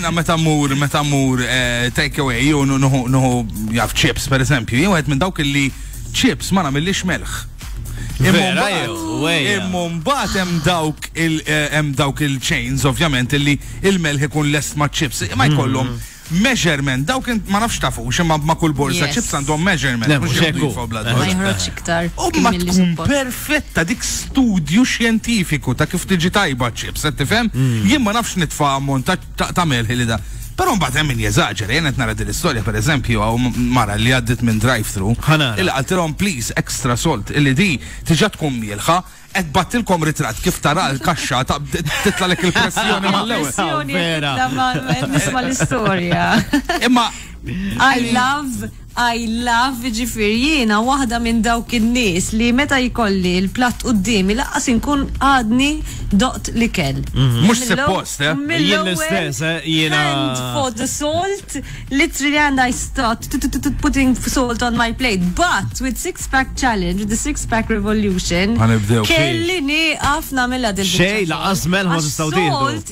Jina meta mur, meta mur eh, take away, ju nuhu jaf chips per eżempju, jew għed minn dawk li chips ma namillix melħ. Immumbat hemm dawk il eh, hemm dawk il-chains ovvjament li il-melħ ikun lest ma' chips, ma jkollhom mm-hmm. measurement, dawk ma nafx tafu, xemma ma kull borsa chips għandhom measurement. U ma tkun perfetta dik studju xjentifiku ta' kif tiġi tajba chips. Se tifhem? Jien ma nafx nitfa' ammont ta' melħ li da. Però mbagħad hemm min jeżaġera, jien qed nara din l-istorja pereżempju hawn mara li għaddiet minn drive-thru. Illi qaltilhom please extra salt illi di tiġa tkun mielħa qed battilkom ritratt kif tara l-kaxxa ta' titlalek il-pressjoni mal-ewwel. Vera. Nisma' l-istorja. Imma I love I love, ġifieri jiena waħda minn dawk in-nies li meta jkolli l-platt quddiemi lanqas inkun għadni doqt l-ikel. Mhux suppost, eh? Jien l-istess, eh? Jiena. Hand for the salt, literally and I start putting salt on my plate. But with six pack challenge, with the six pack revolution, kelli nieqaf nagħmilha dil-biċċa. Xejn, lanqas melħ ma tistgħu tieħdu.